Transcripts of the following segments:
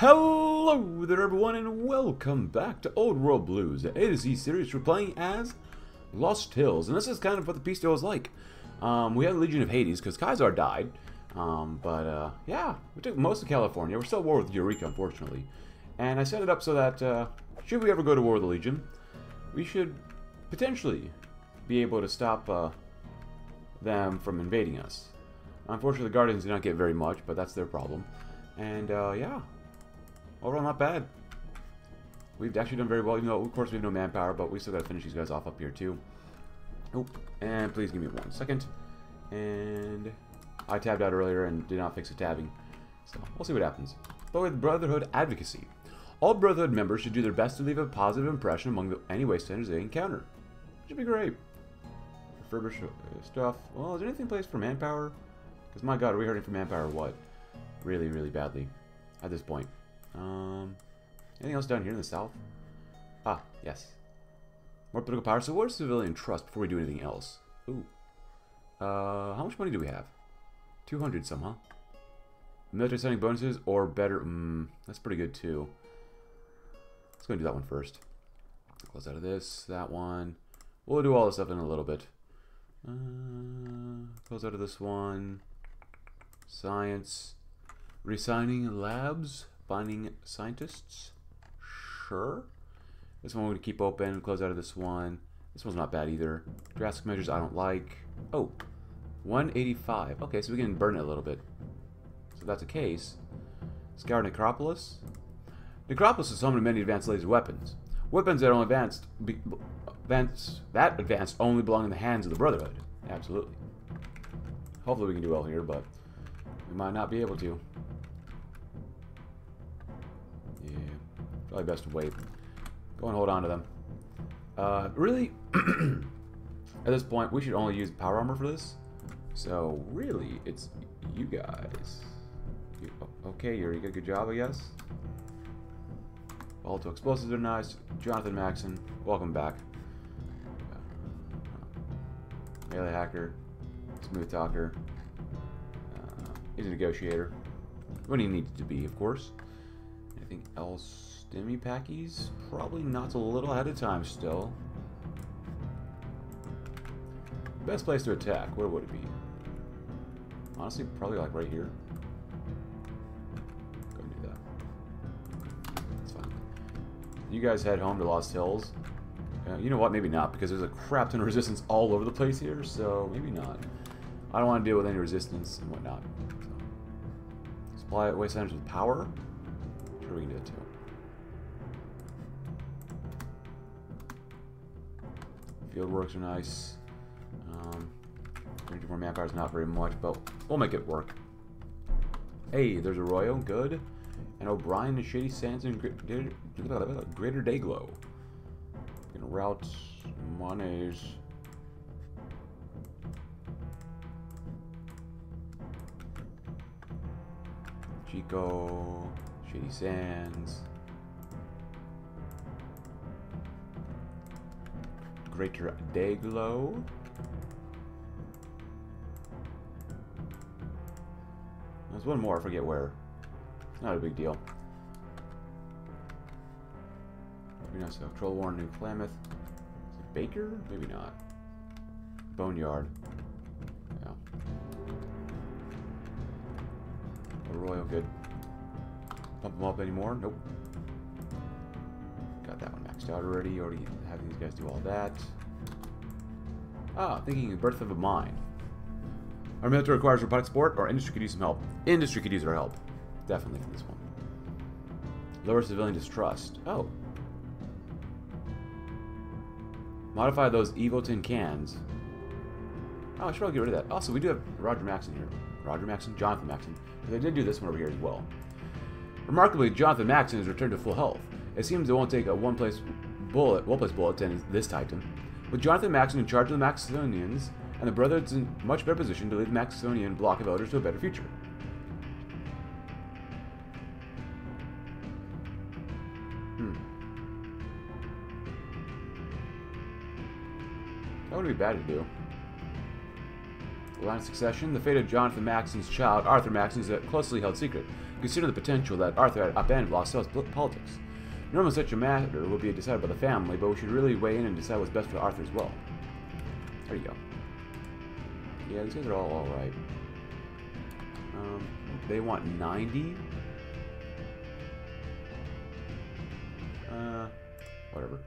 Hello there everyone and welcome back to Old World Blues, the A to Z series we're playing as Lost Hills. And this is kind of what the peace deal is like. Um, we had the Legion of Hades because Caesar died. Um, but uh, yeah, we took most of California. We're still at war with Eureka, unfortunately. And I set it up so that uh, should we ever go to war with the Legion, we should potentially be able to stop uh, them from invading us. Unfortunately, the Guardians did not get very much, but that's their problem. And uh, yeah, overall not bad. We've actually done very well, even though, of course, we have no manpower, but we still got to finish these guys off up here, too. Oh, and please give me one second. And I tabbed out earlier and did not fix the tabbing. So, we'll see what happens. But with Brotherhood Advocacy, all Brotherhood members should do their best to leave a positive impression among the, any wastlanders they encounter. Should be great. Refurbish uh, stuff. Well, is there anything placed for manpower? Because, my god, are we hurting for manpower what? Really, really badly at this point. Um, anything else down here in the south? Ah, yes. More political power. So what is civilian trust before we do anything else? Ooh. Uh, how much money do we have? 200 some, huh? Military sending bonuses or better... Mm, that's pretty good too. Let's go and do that one first. Close out of this, that one. We'll do all this stuff in a little bit. Uh, close out of this one. Science. Resigning labs. Finding scientists. Sure. This one we're going to keep open. Close out of this one. This one's not bad either. Drastic measures I don't like. Oh, 185. Okay, so we can burn it a little bit. So that's the case. Scour Necropolis. Necropolis is home to many advanced laser weapons. Weapons that only advanced, be, advanced that advanced only belong in the hands of the Brotherhood. Absolutely. Hopefully we can do well here, but we might not be able to. Probably best to wait. Go and hold on to them. Uh, really, at this point, we should only use power armor for this. So, really, it's you guys. Okay, you, okay, Eureka, good job, I guess. Volatile explosives are nice. Jonathan Maxson, welcome back. Melee hacker, smooth talker. Uh, he's a negotiator. When he needed to be, of course. Anything else? Stimmy packies? Probably not a little ahead of time still. Best place to attack, where would it be? Honestly, probably like right here. Go do that. That's fine. You guys head home to Lost Hills. Uh, you know what? Maybe not, because there's a crap ton of resistance all over the place here, so maybe not. I don't want to deal with any resistance and whatnot. So. Supply waste centers with power. Sure, we can do it too. Field works are nice. Um, more manpower is not very much, but we'll make it work. Hey, there's Arroyo, good. And O'Brien and Shady Sands and Greater, Greater Dayglow. Gonna route Monets. Chico, Shady Sands. Greater Dayglow. There's one more, I forget where. Not a big deal. Maybe not so. Troll Warren, New Klamath. Baker? Maybe not. Boneyard. Yeah. Royal, good. Pump them up anymore? Nope. Got that one maxed out already. Already having these guys do all that. Ah, thinking birth of a mind. Our military requires robotic support, or industry could use some help. Industry could use our help. Definitely for this one. Lower civilian distrust. Oh. Modify those evil tin cans. Oh, I should probably get rid of that. Also, we do have Roger Maxson here. Roger Maxson? Jonathan Maxson. They did do this one over here as well. Remarkably, Jonathan Maxson has returned to full health. It seems it won't take a one-place bullet, one-place bullet to end this Titan. With Jonathan Maxson in charge of the Maxonians, and the Brotherhood's in much better position to lead the Maxonian block of elders to a better future. Hmm. That would be bad to do. Line of succession. The fate of Jonathan Maxson's child, Arthur Maxson, is a closely held secret. considering the potential that Arthur had upended Lost Hills politics. Normally such a matter would be decided by the family, but we should really weigh in and decide what's best for Arthur as well. There you go. Yeah, these guys are all alright. Um, they want 90? Uh, whatever.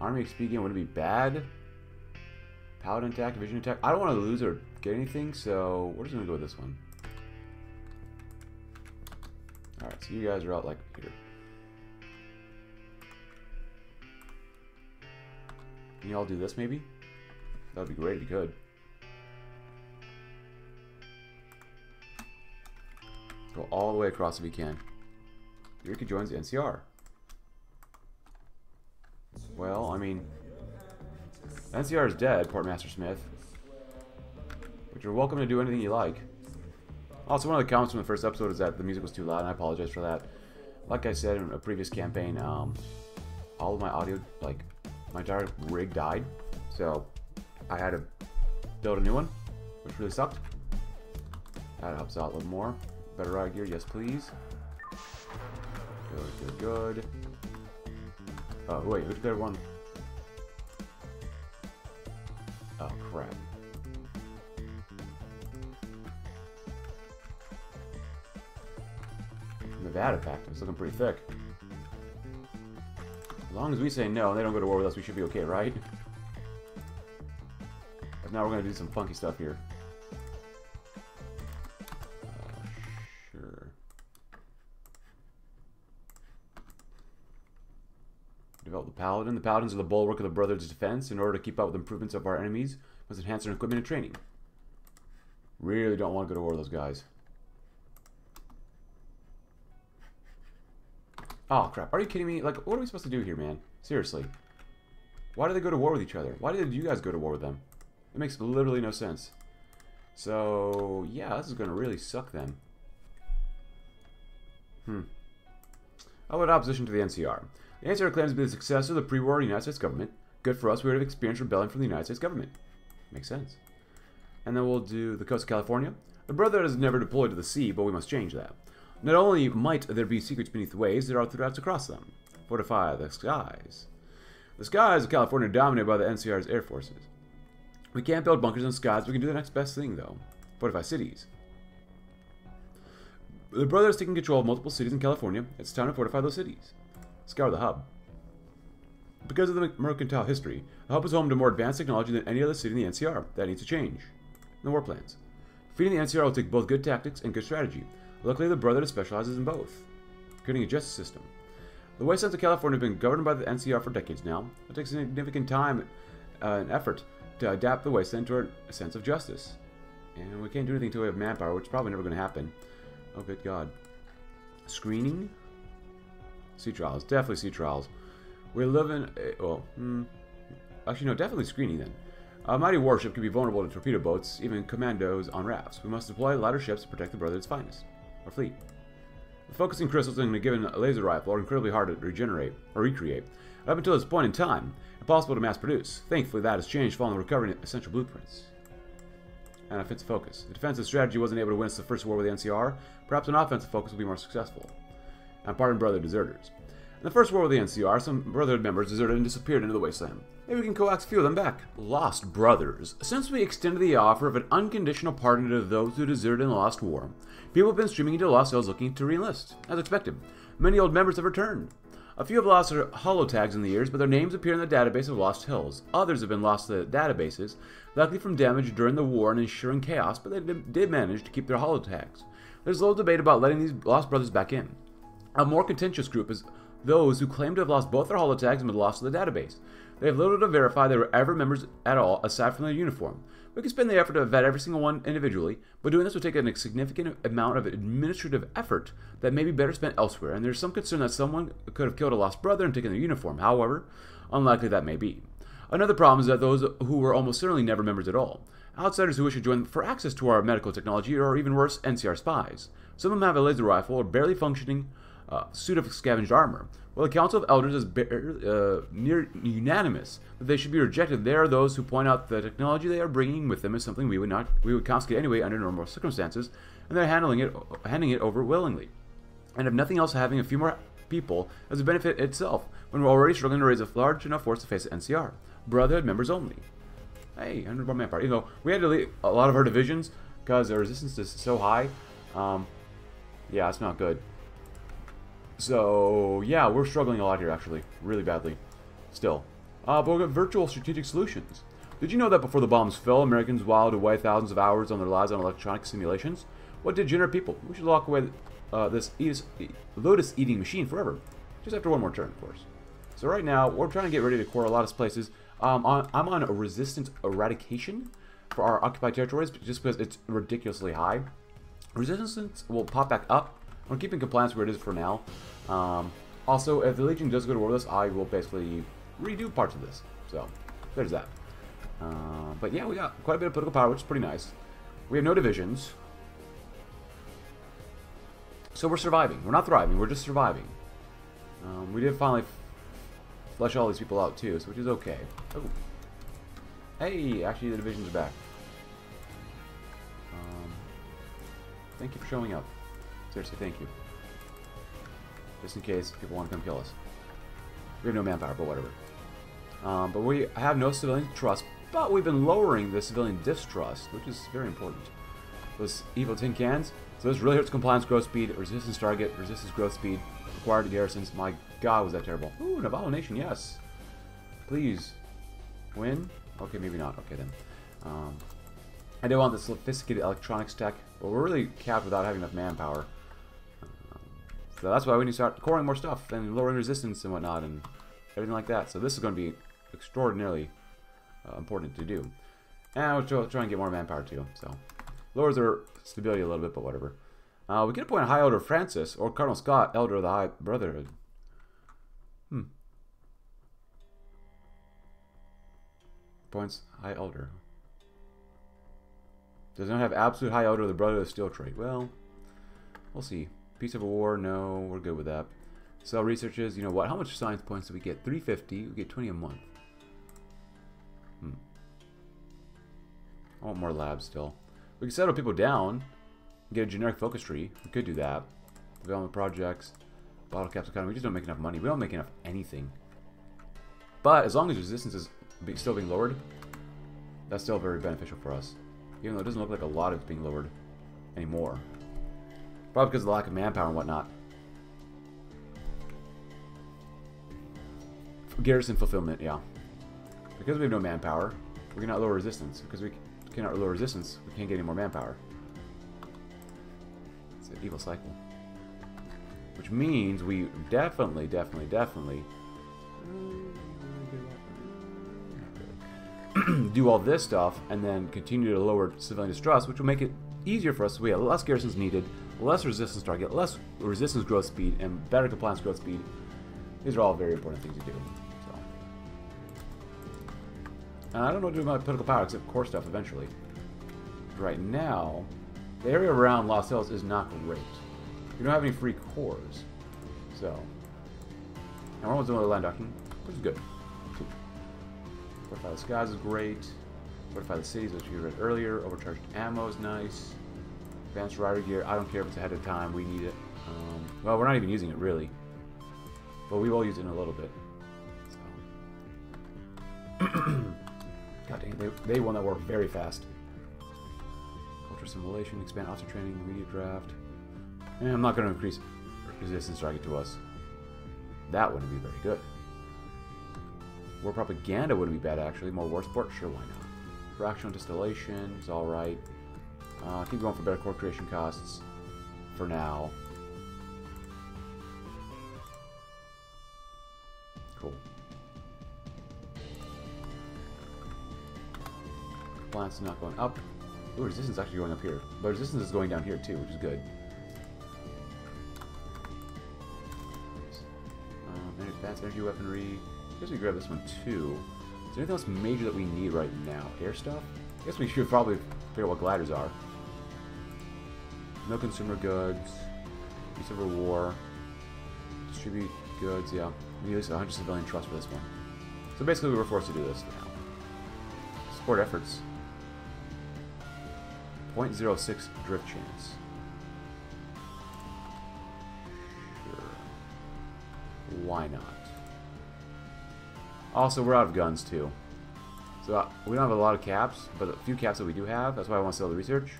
Army expedient wouldn't be bad. Paladin attack, vision attack. I don't want to lose or get anything, so we're just going to go with this one. Alright, so you guys are out like here. Can you all do this maybe? That would be great if you could. Go all the way across if you can. Eureka joins the NCR. Well, I mean, NCR is dead, Portmaster Smith. But you're welcome to do anything you like. Also, one of the comments from the first episode is that the music was too loud, and I apologize for that. Like I said in a previous campaign, um, all of my audio, like, my entire rig died. So, I had to build a new one, which really sucked. That helps out a little more. Better ride gear, yes please. Good, good, good. Oh, wait, who declared one? Oh, crap. Nevada Pact. It's looking pretty thick. As long as we say no and they don't go to war with us, we should be okay, right? But now we're going to do some funky stuff here. Uh, sure. Develop the Paladin. The Paladins are the bulwark of the Brothers' defense. In order to keep up with improvements of our enemies, must enhance their equipment and training. Really don't want to go to war with those guys. Oh, crap. Are you kidding me? Like, what are we supposed to do here, man? Seriously. Why do they go to war with each other? Why did you guys go to war with them? It makes literally no sense. So, yeah, this is going to really suck them. Hmm. How about opposition to the NCR? The NCR claims to be the successor of the pre-war United States government. Good for us, we would have experienced rebellion from the United States government. Makes sense. And then we'll do the coast of California. The brother has never deployed to the sea, but we must change that. Not only might there be secrets beneath the waves, there are threats across them. Fortify the skies. The skies of California are dominated by the NCR's air forces. We can't build bunkers in the skies, we can do the next best thing, though. Fortify cities. The brothers taking control of multiple cities in California. It's time to fortify those cities. Scour the hub. Because of the mercantile history, the hub is home to more advanced technology than any other city in the NCR. That needs to change. The war plans. Defeating the NCR will take both good tactics and good strategy. Luckily, the brother specializes in both, creating a justice system. The wastelands of California have been governed by the NCR for decades now. It takes significant time uh, and effort to adapt the wasteland to a sense of justice. And we can't do anything until we have manpower, which is probably never going to happen. Oh, good God. Screening? Sea trials. Definitely sea trials. We live in... A, well, hmm. Actually, no, definitely screening then. A mighty warship can be vulnerable to torpedo boats, even commandos on rafts. We must deploy lighter ships to protect the Brotherhood's finest fleet. The focusing crystals in a given laser rifle are incredibly hard to regenerate or recreate. Up until this point in time, impossible to mass produce. Thankfully, that has changed following the recovering essential blueprints. And offensive focus. The defensive strategy wasn't able to win us the first war with the NCR. Perhaps an offensive focus will be more successful. And pardon brother deserters. In the first war with the NCR, some Brotherhood members deserted and disappeared into the wasteland. Maybe we can coax a few of them back. Lost Brothers. Since we extended the offer of an unconditional pardon to those who deserted in the Lost War, people have been streaming into Lost Hills looking to reenlist. As expected, many old members have returned. A few have lost their holotags in the years, but their names appear in the database of Lost Hills. Others have been lost to the databases, likely from damage during the war and ensuring chaos, but they did manage to keep their holotags. There's a little debate about letting these Lost Brothers back in. A more contentious group is those who claim to have lost both their holotags and been lost to the database. They have little to verify they were ever members at all, aside from their uniform. We could spend the effort to vet every single one individually, but doing this would take a significant amount of administrative effort that may be better spent elsewhere, and there's some concern that someone could have killed a lost brother and taken their uniform. However, unlikely that may be. Another problem is that those who were almost certainly never members at all. Outsiders who wish to join for access to our medical technology or even worse, NCR spies. Some of them have a laser rifle or barely functioning uh, suit of scavenged armor. While the Council of Elders is uh, near unanimous that they should be rejected, there are those who point out the technology they are bringing with them is something we would not we would confiscate anyway under normal circumstances, and they're handling it, handing it over willingly. And if nothing else, having a few more people as a benefit itself, when we're already struggling to raise a large enough force to face the NCR. Brotherhood members only. Hey, 100 more manpower. You know, we had to leave a lot of our divisions because the resistance is so high. Um, yeah, it's not good. So, yeah, we're struggling a lot here, actually. Really badly. Still. Uh, but we've got virtual strategic solutions. Did you know that before the bombs fell, Americans whiled away thousands of hours on their lives on electronic simulations? What degenerate people? We should lock away uh, this lotus-eating machine forever. Just after one more turn, of course. So right now, we're trying to get ready to core a lot of places. Um, I'm on a resistance eradication for our occupied territories, just because it's ridiculously high. Resistance will pop back up. I'm keeping compliance where it is for now. Um, also, if the Legion does go to war with us, I will basically redo parts of this. So, there's that. Uh, but yeah, we got quite a bit of political power, which is pretty nice. We have no divisions. So we're surviving. We're not thriving, we're just surviving. Um, we did finally flush all these people out too, so which is okay. Oh. Hey, actually the divisions are back. Um, thank you for showing up. Seriously, thank you. Just in case people want to come kill us. We have no manpower, but whatever. Um, but we have no civilian trust, but we've been lowering the civilian distrust, which is very important. Those evil tin cans, so this really hurts compliance growth speed, resistance target, resistance growth speed, required garrisons. My god, was that terrible. Ooh, Navajo Nation, yes. Please. Win? Okay, maybe not. Okay, then. Um, I do want the sophisticated electronics tech, but we're really capped without having enough manpower. So that's why we need to start coring more stuff and lowering resistance and whatnot and everything like that. So this is going to be extraordinarily uh, important to do. And we'll try and get more manpower too. So lowers their stability a little bit, but whatever. Uh, we can appoint High Elder Francis or Cardinal Scott, Elder of the High Brotherhood. Hmm. Points High Elder. Does not have absolute High Elder of the Brotherhood of Steel trait. Well, we'll see. Peace of War, no, we're good with that. Cell researches, you know what? How much science points do we get? 350. We get 20 a month. Hmm. I want more labs still. We can settle people down, get a generic focus tree. We could do that. Development projects, bottle caps economy. We just don't make enough money. We don't make enough anything. But as long as resistance is still being lowered, that's still very beneficial for us. Even though it doesn't look like a lot is being lowered anymore. Probably because of the lack of manpower and whatnot. Garrison fulfillment, yeah. Because we have no manpower, we cannot lower resistance. Because we cannot lower resistance, we can't get any more manpower. It's an evil cycle. Which means we definitely, definitely, definitely do all this stuff and then continue to lower civilian distrust, which will make it easier for us so we have less garrisons needed, less resistance target, less resistance growth speed, and better compliance growth speed. These are all very important things to do. And I don't know what to do my political power except core stuff eventually. Right now, the area around Lost Hills is not great. We don't have any free cores. So. And we're almost done with the land docking, which is good. Fortify the skies is great. Fortify the cities, which we read earlier. Overcharged ammo is nice. Advanced rider gear, I don't care if it's ahead of time, we need it. Um, well, we're not even using it really. But we will use it in a little bit. So. God dang, they, they won that war very fast. Culture simulation, expand officer training, immediate draft. And I'm not going to increase resistance target to us. That wouldn't be very good. War propaganda wouldn't be bad, actually. More war support? Sure, why not? Fractional distillation is alright. Uh, keep going for better core creation costs for now. Cool. Plants not going up. Ooh, resistance is actually going up here. But resistance is going down here too, which is good. Advanced energy weaponry. I guess we grab this one too. Is there anything else major that we need right now? Air stuff? I guess we should probably figure out what gliders are. No consumer goods. Civil war. Distribute goods, yeah. We need at least 100 civilian trust for this one. So basically we were forced to do this now. Support efforts. 0.06 drift chance. Sure. Why not? Also, we're out of guns, too. So, uh, we don't have a lot of caps, but a few caps that we do have, that's why I want to sell the research.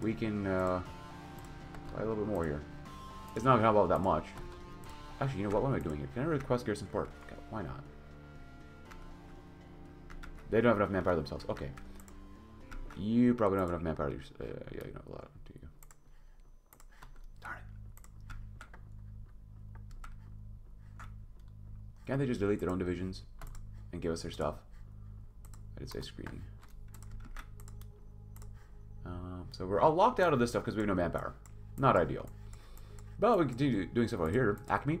We can, uh, buy a little bit more here. It's not going to help out that much. Actually, you know what? What am I doing here? Can I request Garrison Port? Why not? They don't have enough manpower themselves. Okay. You probably don't have enough manpower. Uh, yeah, you know a lot, do you? Darn it. Can't they just delete their own divisions and give us their stuff? I did say screening. Um, so we're all locked out of this stuff because we have no manpower. Not ideal. But we continue doing stuff over here. Acme.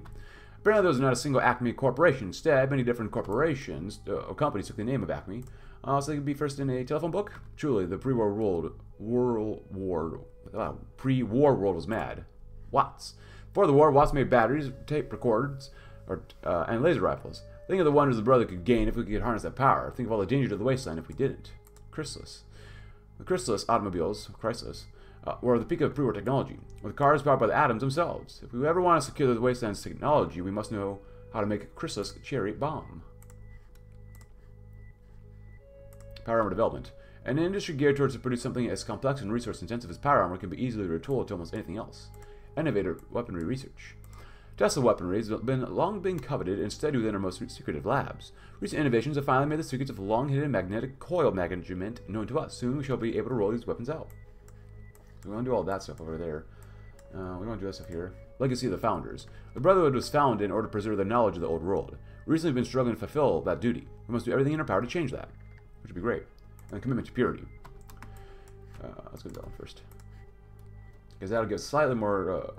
Apparently there was not a single Acme corporation. Instead, many different corporations uh, or companies took the name of Acme. Uh, so they could be first in a telephone book. Truly, the pre-war world, world war, uh, pre-war world was mad. Wattz. Before the war, Wattz made batteries, tape recorders, or, uh, and laser rifles. Think of the wonders the brother could gain if we could harness that power. Think of all the danger to the wasteland if we didn't. Chrysalis. The Chrysalis automobiles, Chrysalis, uh, were the peak of pre-war technology, with cars powered by the atoms themselves. If we ever want to secure the wasteland's technology, we must know how to make a Chrysalis chariot bomb. Power armor development. An industry geared towards to produce something as complex and resource intensive as power armor can be easily retooled to almost anything else. Innovative weaponry research. Tesla weaponry has been long been coveted and studied within our most secretive labs. Recent innovations have finally made the secrets of long-hidden magnetic coil management known to us. Soon we shall be able to roll these weapons out. We want to do all that stuff over there. Uh, we want to do that stuff here. Legacy of the Founders. The Brotherhood was founded in order to preserve the knowledge of the old world. We recently been struggling to fulfill that duty. We must do everything in our power to change that, which would be great. And commitment to purity. Uh, let's go to that one first. Because that'll give slightly more uh,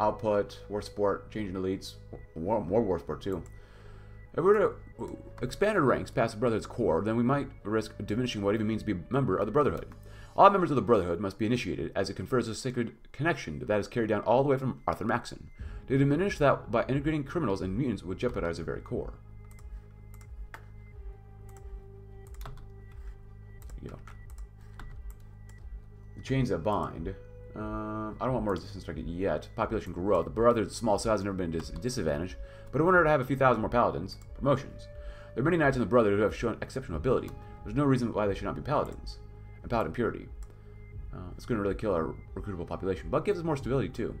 output, war sport, changing elites, more, more war sport too. If we were to expand our ranks past the Brotherhood's core, then we might risk diminishing what it even means to be a member of the Brotherhood. All members of the Brotherhood must be initiated, as it confers a sacred connection that is carried down all the way from Arthur Maxson. To diminish that by integrating criminals and mutants would jeopardize their very core. There you go. The chains that bind. Uh, I don't want more resistance target yet. Population growth. The Brotherhood's small size has never been dis disadvantage, but I wanted to have a few thousand more paladins. Promotions. There are many knights in the Brotherhood who have shown exceptional ability. There's no reason why they should not be paladins and paladin purity. Uh, it's going to really kill our recruitable population, but gives us more stability too.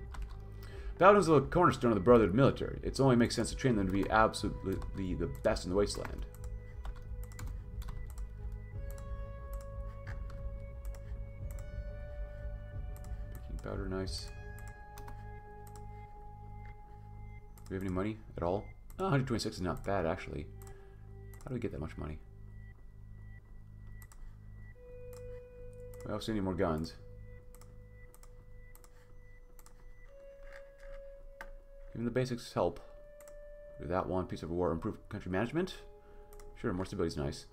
Paladins are the cornerstone of the Brotherhood military. It only makes sense to train them to be absolutely the best in the wasteland. Powder, nice. Do we have any money at all? Oh, 126 is not bad, actually. How do we get that much money? We also need more guns. Even the basics help. Do that one piece of war. Improve country management. Sure, more stability is nice.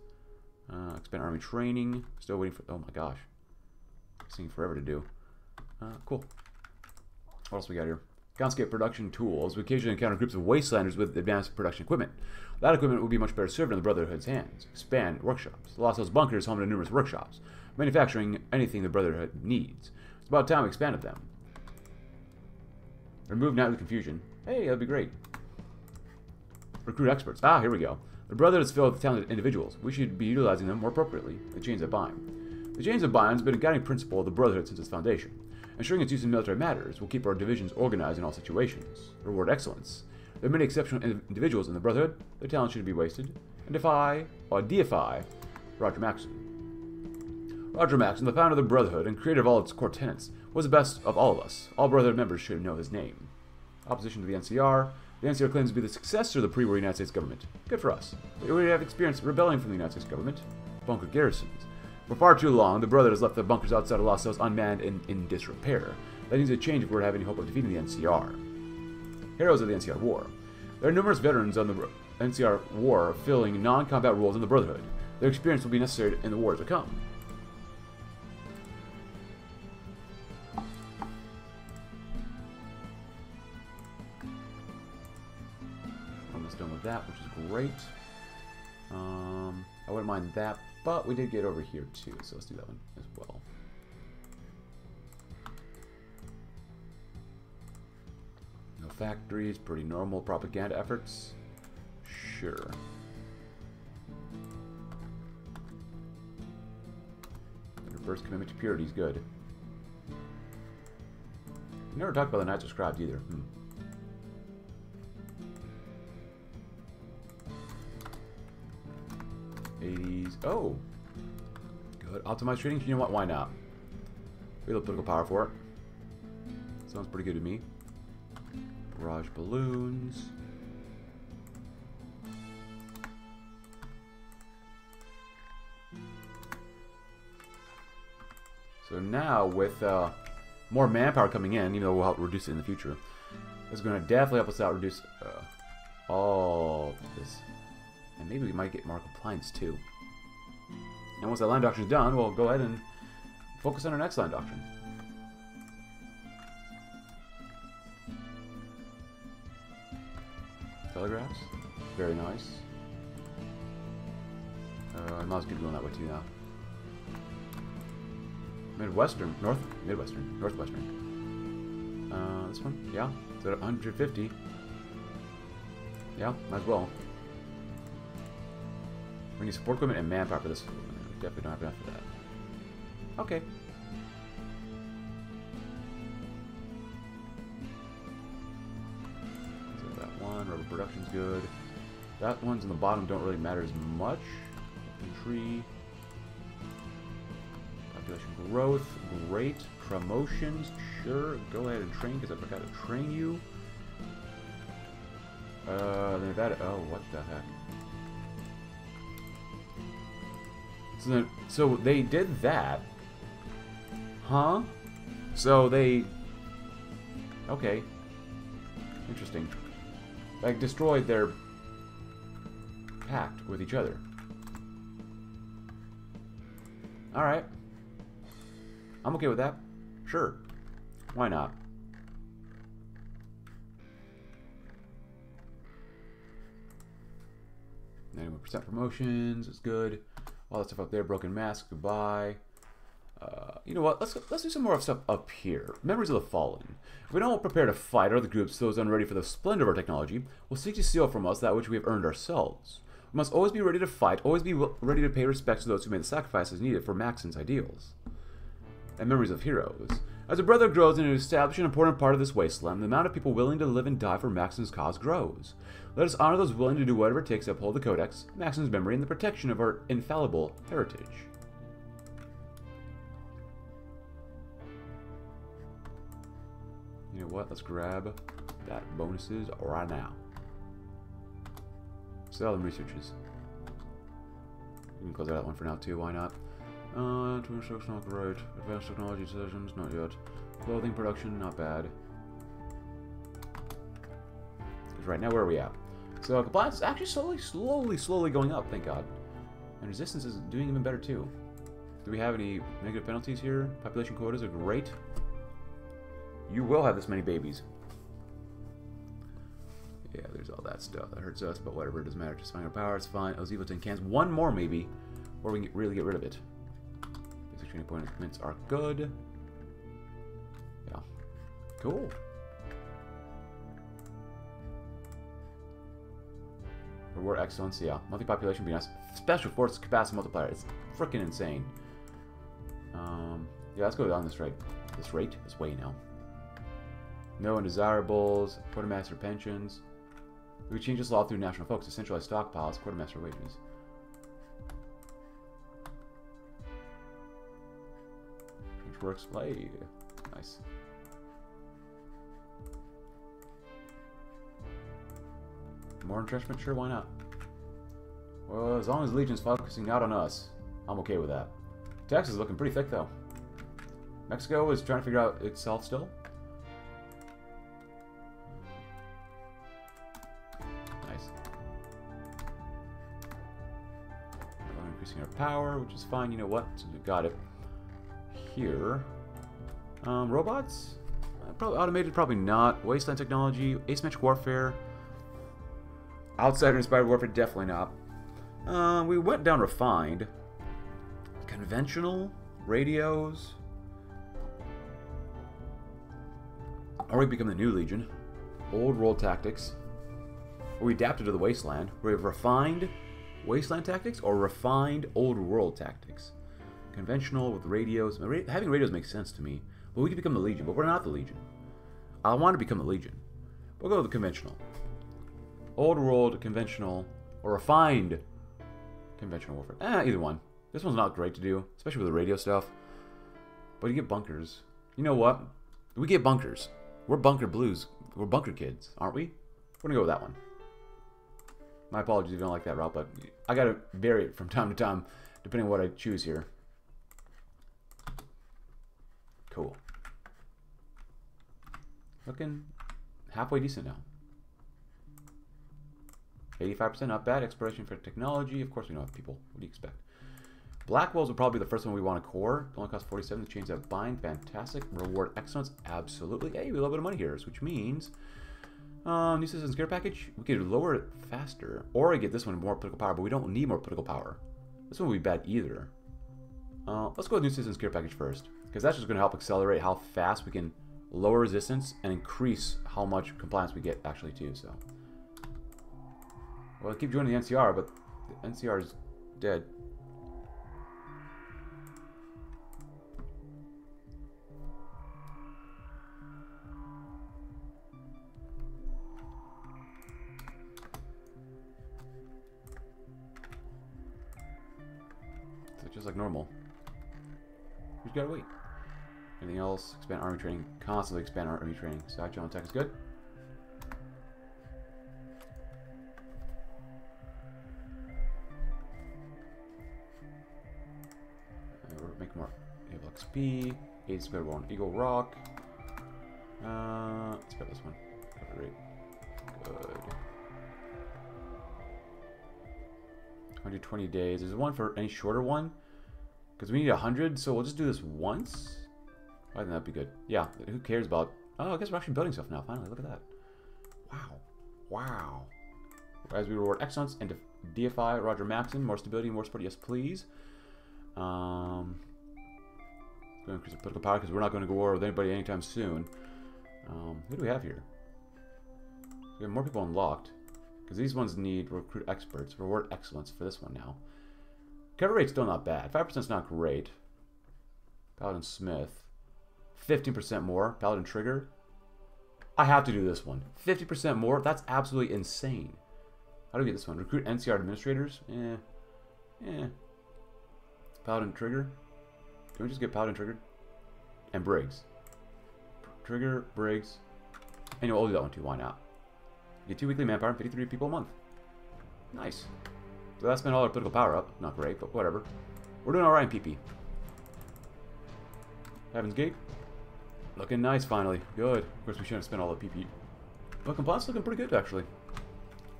Uh, expand army training. Still waiting for. Oh my gosh, taking forever to do. Uh, cool. What else we got here? Gonscape production tools. We occasionally encounter groups of wastelanders with advanced production equipment. That equipment would be much better served in the Brotherhood's hands. Expand workshops. The Lost Hills Bunker is home to numerous workshops manufacturing anything the Brotherhood needs. It's about time we expanded them. Remove nightly confusion. Hey, that'd be great. Recruit experts. Ah, here we go. The Brotherhood is filled with talented individuals. We should be utilizing them more appropriately. The chains that bind. The chains that bind has been a guiding principle of the Brotherhood since its foundation. Ensuring its use in military matters will keep our divisions organized in all situations. Reward excellence. There are many exceptional individuals in the Brotherhood. Their talent shouldn't be wasted. And defy, or deify, Roger Maxson. Roger Maxson, the founder of the Brotherhood and creator of all its core tenets, was the best of all of us. All Brotherhood members should know his name. Opposition to the NCR. The NCR claims to be the successor of the pre-war United States government. Good for us. We already have experience rebelling from the United States government. Bunker garrisons. For far too long, the Brotherhood has left the bunkers outside of Los Hills unmanned and in disrepair. That needs to change if we're to have any hope of defeating the NCR. Heroes of the NCR War. There are numerous veterans on the NCR War filling non-combat roles in the Brotherhood. Their experience will be necessary in the wars to come. Almost done with that, which is great. Um, I wouldn't mind that, but we did get over here too, so let's do that one as well. No factories, pretty normal. Propaganda efforts, sure. First commitment to purity is good. never talked about the Knights of Scribes either. Hmm. Eighties. Oh, good. Optimized trading. You know what? Why not? We have political power for it. Sounds pretty good to me. Barrage balloons. So now, with uh, more manpower coming in, even though we'll help reduce it in the future, it's going to definitely help us out reduce uh, all this. And maybe we might get more compliance too. And once that line doctrine is done, we'll go ahead and focus on our next line doctrine. Telegraphs. Very nice. Uh, I might as well going that way too now. Midwestern, North, Midwestern, Northwestern. Uh, this one? Yeah, it's at 150. Yeah, might as well. We need support equipment and manpower for this. We definitely don't have enough for that. Okay. So that one, rubber production's good. That one's in the bottom don't really matter as much. Infantry. Population growth, great. Promotions, sure. Go ahead and train because I forgot to train you. Uh, they've. Oh, what the heck? So, so they did that. Huh? So they. Okay. Interesting. Like, destroyed their pact with each other. Alright. I'm okay with that. Sure. Why not? Ninety-one percent promotions is good. All that stuff up there, broken mask, goodbye. Uh, you know what? Let's let's do some more stuff up here. Memories of the Fallen. If we don't prepare to fight other groups, those unready for the splendor of our technology, will seek to steal from us that which we have earned ourselves. We must always be ready to fight, always be ready to pay respect to those who made the sacrifices needed for Maxson's ideals and memories of heroes. As a brother grows and establish an important part of this wasteland, the amount of people willing to live and die for Maxson's cause grows. Let us honor those willing to do whatever it takes to uphold the Codex, Maxson's memory, and the protection of our infallible heritage. You know what? Let's grab that bonuses right now. Sell them researches. We can close out that one for now too, why not? Uh, to instructs not great. Advanced technology decisions, not yet. Clothing production, not bad. Because right now, where are we at? So uh, compliance is actually slowly, slowly, slowly going up, thank god. And resistance is doing even better too. Do we have any negative penalties here? Population quotas are great. You will have this many babies. Yeah, there's all that stuff. That hurts us, but whatever, it doesn't matter. Just find our power, it's fine. Ozeva tin cans. One more maybe, or we can get, really get rid of it. Training points are good. Yeah. Cool. Reward excellence, yeah. Multi-population would be nice. Special force capacity multiplier. It's freaking insane. Um, yeah, let's go down this rate. This rate? is way now. No undesirables. Quartermaster pensions. We change this law through national focus. Centralized stockpiles. Quartermaster wages. works. Play. Nice. More entrenchment? Sure, why not? Well, as long as Legion's focusing out on us, I'm okay with that. Texas is looking pretty thick, though. Mexico is trying to figure out itself still. Nice. increasing our power, which is fine. You know what? So we got it here. Um, robots? Uh, probably automated, probably not. Wasteland technology, asymmetric warfare. Outsider-inspired warfare, definitely not. Uh, we went down refined. Conventional? Radios? Or we become the new Legion. old world tactics. Or We adapted to the wasteland. We have refined wasteland tactics or refined old world tactics. Conventional with radios. Having radios makes sense to me. But we could become the Legion, but we're not the Legion. I want to become the Legion. We'll go with the conventional. Old world, conventional, or refined conventional warfare. Eh, either one. This one's not great to do, especially with the radio stuff. But you get bunkers. You know what? We get bunkers. We're bunker blues. We're bunker kids, aren't we? We're gonna go with that one. My apologies if you don't like that route, but I gotta vary it from time to time, depending on what I choose here. Cool. Looking halfway decent now. 85% not bad. Exploration for technology. Of course we don't have people. What do you expect? Blackwells would probably be the first one we want to core. It only costs 47 to change that bind. Fantastic. Reward excellence. Absolutely. Hey, we have a little bit of money here, which means um, new citizen care package. We could lower it faster. Or I get this one more political power, but we don't need more political power. This one would be bad either. Uh, let's go with new citizen care package first. Because that's just going to help accelerate how fast we can lower resistance and increase how much compliance we get actually too. So, Well, I keep joining the NCR, but the NCR is dead. So just like normal. You just gotta wait. Anything else? Expand army training. Constantly expand army training. Side channel attack is good. XP. 8 square one Eagle Rock. Uh, let's grab this one. Good. 120 days. Is there one for any shorter one? Because we need 100, so we'll just do this once. I think that'd be good. Yeah, who cares about... Oh, I guess we're actually building stuff now, finally. Look at that. Wow. Wow. As we reward excellence and deify Roger Maxson. More stability, more support. Yes, please. Um, going to increase the political power because we're not going to go war with anybody anytime soon. Um, who do we have here? We have more people unlocked. Because these ones need recruit experts. Reward excellence for this one now. Cover rate's still not bad. 5% is not great. Paladin Smith. 15% more. Paladin Trigger. I have to do this one. 50% more? That's absolutely insane. How do we get this one? Recruit NCR administrators? Eh. Eh. Paladin Trigger. Can we just get Paladin Triggered? And Briggs. Trigger, Briggs. And you'll do that one too. Why not? You get two weekly manpower and 53 people a month. Nice. So that's been all our political power up. Not great, but whatever. We're doing alright in PP. Heaven's Gate. Looking nice, finally. Good. Of course, we shouldn't have spent all the PP. But compliance looking pretty good, actually.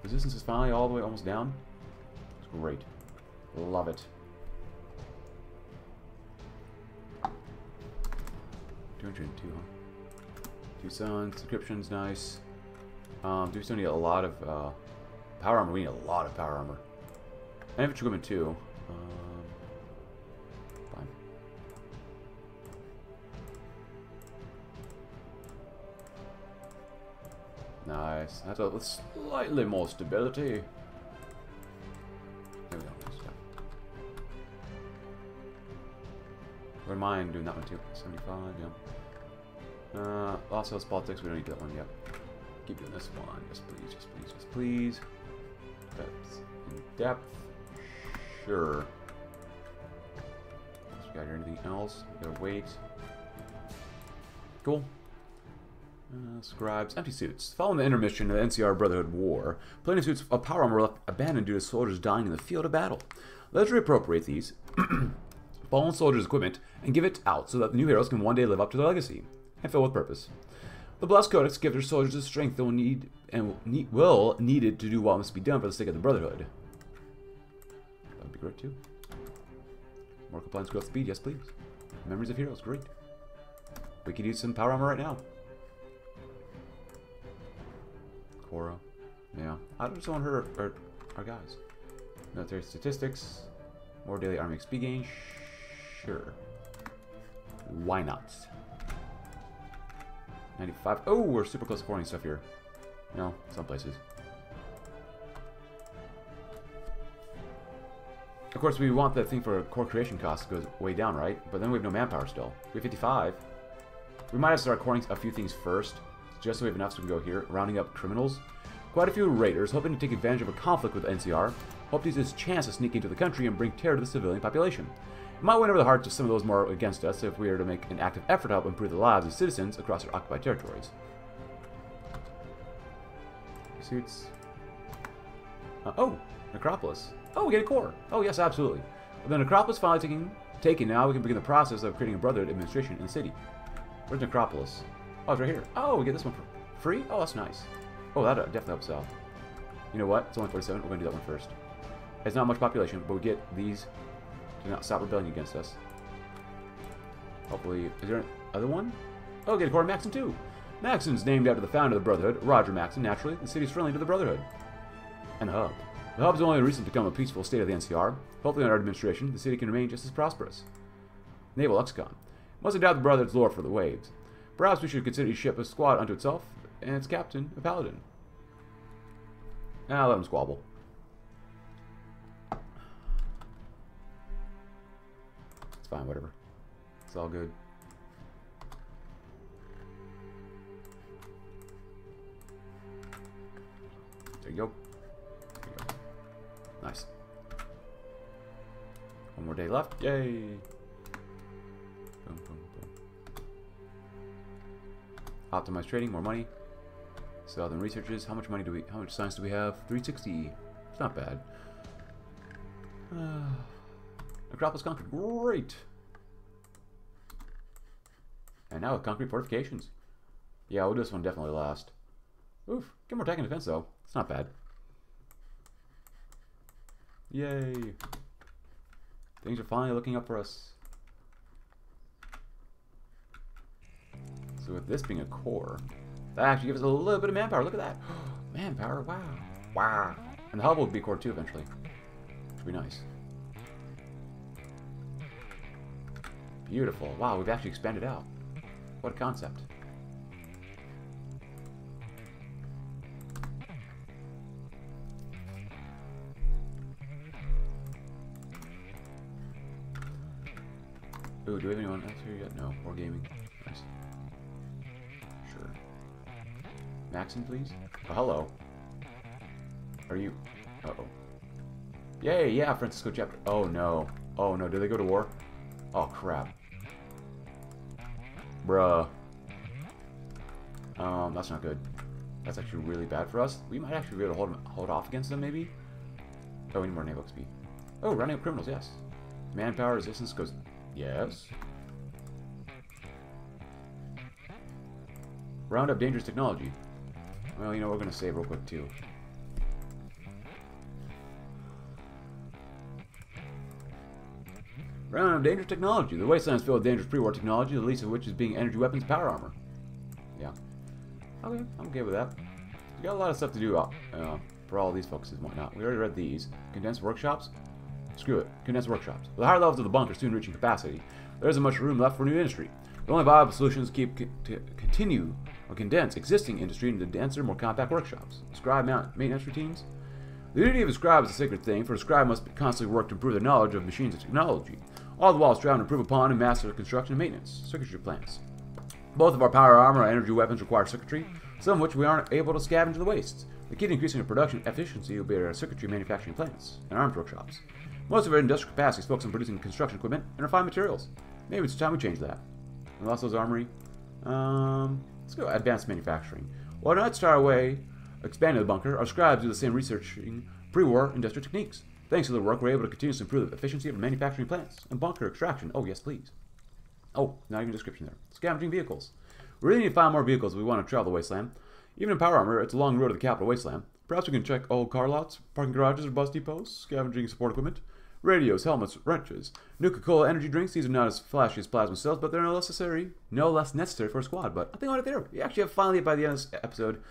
Resistance is finally all the way almost down. It's great. Love it. 202, huh? Two suns. Subscription's nice. Um, do we still need a lot of uh, power armor? We need a lot of power armor. And infantry equipment too. Um, fine. Nice. That's a slightly more stability. Mind doing that one too. 75, yeah. Uh, Lost Hills Politics, we don't need that one yet. Keep doing this one. Just please, just please, just please. Depth. In depth. Sure. So got anything else? We gotta wait. Cool. Uh, scribes, empty suits. Following the intermission of the NCR Brotherhood War, plenty of suits of power armor were left abandoned due to soldiers dying in the field of battle. Let's reappropriate these fallen soldiers' equipment and give it out so that the new heroes can one day live up to their legacy and fill with purpose. The Blessed Codex gives their soldiers the strength they will need and will needed to do what must be done for the sake of the Brotherhood That would be great too. More compliance growth speed, yes please. Memories of Heroes, great. We could use some power armor right now. Cora. Yeah. I just want her our, our guys. Military statistics. More daily army XP gain. Sure. Why not? 95. Oh, we're super close to pouring stuff here. Know, some places. Of course, we want that thing for core creation cost goes way down, right? But then we have no manpower still. We have 55. We might have to start coring a few things first, just so we have enough so we can go here, rounding up criminals. Quite a few raiders, hoping to take advantage of a conflict with NCR, hope to use this chance to sneak into the country and bring terror to the civilian population. Might win over the hearts of some of those more against us if we are to make an active effort to help improve the lives of citizens across our occupied territories. Suits. Uh, oh, Necropolis. Oh, we get a core. Oh, yes, absolutely. Well, the Necropolis finally taken, taken, now we can begin the process of creating a Brotherhood administration in the city. Where's Necropolis? Oh, it's right here. Oh, we get this one for free? Oh, that's nice. Oh, that definitely helps out. You know what? It's only 47. We're going to do that one first. It's not much population, but we get these to not stop rebelling against us. Hopefully, is there another one? Oh, get a of Maxson too. Maxson's named after the founder of the Brotherhood, Roger Maxson, naturally. The city is friendly to the Brotherhood. And the hub. The hub's only recently become a peaceful state of the NCR. Hopefully, under our administration, the city can remain just as prosperous. Naval Lexicon. Must doubt the Brotherhood's lore for the waves. Perhaps we should consider each ship a squad unto itself, and its captain a paladin. Ah, let him squabble. Fine, whatever. It's all good. There you go. There you go. Nice. One more day left. Yay! Boom, boom, boom. Optimize trading, more money. Them researches. How much money do we? How much science do we have? 360. It's not bad. Uh, Necropolis conquered. Great. And now with concrete fortifications. Yeah, we'll do this one definitely last. Oof. Get more attack and defense though. It's not bad. Yay. Things are finally looking up for us. So with this being a core, that actually gives us a little bit of manpower. Look at that. manpower, wow. Wow. And the hub will be core too eventually. Which would be nice. Beautiful. Wow, we've actually expanded out. What a concept. Ooh, do we have anyone else here yet? No, more gaming. Nice. Sure. Maxson, please? Oh, hello. Are you... Uh-oh. Yay, yeah, Francisco chapter... Oh, no. Oh, no, did they go to war? Oh, crap. Bruh. Um, that's not good. That's actually really bad for us. We might actually be able to hold, hold off against them, maybe? Oh, we need more naval XP. Oh, running up criminals, yes. Manpower resistance goes Yes. Round up dangerous technology. Well, you know, we're going to save real quick, too. Round up dangerous technology. The wasteland is filled with dangerous pre-war technology, the least of which is being energy weapons power armor. Yeah. Okay, I'm okay with that. We got a lot of stuff to do uh, for all these focuses and whatnot. We already read these. Condensed workshops. Screw it. Condensed workshops. The higher levels of the bunker soon reaching capacity, there isn't much room left for new industry. The only viable solutions keep to continue or condense existing industry into denser, more compact workshops. Scribe maintenance routines. The duty of a scribe is a sacred thing, for a scribe must constantly work to improve their knowledge of machines and technology, all the while striving to improve upon and master construction and maintenance, circuitry plants. Both of our power armor and energy weapons require circuitry, some of which we aren't able to scavenge the wastes. The key to increasing our production efficiency will be our circuitry manufacturing plants and arms workshops. Most of our industrial capacity is focused on producing construction equipment and refined materials. Maybe it's time we change that. And Lasso's Armory. Um, let's go advanced manufacturing. While not start away expanding the bunker, our scribes do the same researching pre-war industrial techniques. Thanks to their work, we're able to continuously improve the efficiency of manufacturing plants and bunker extraction. Oh, yes, please. Oh, not even a description there. Scavenging vehicles. We really need to find more vehicles if we want to travel the wasteland. Even in Power Armor, it's a long road to the capital wasteland. Perhaps we can check old car lots, parking garages, or bus depots, scavenging support equipment. Radios, helmets, wrenches. Nuka-Cola energy drinks. These are not as flashy as plasma cells, but they're no less necessary, no less necessary for a squad. But I think on it there. We actually have finally, by the end of this episode,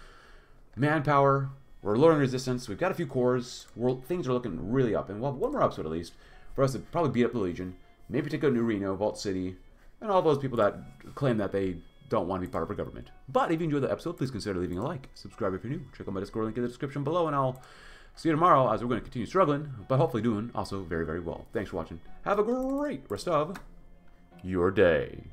manpower. We're lowering resistance. We've got a few cores. We're, things are looking really up. And we'll have one more episode at least for us to probably beat up the Legion. Maybe take out New Reno, Vault City, and all those people that claim that they don't want to be part of our government. But if you enjoyed the episode, please consider leaving a like. Subscribe if you're new. Check out my Discord link in the description below, and I'll see you tomorrow as we're going to continue struggling, but hopefully doing also very, very well. Thanks for watching. Have a great rest of your day.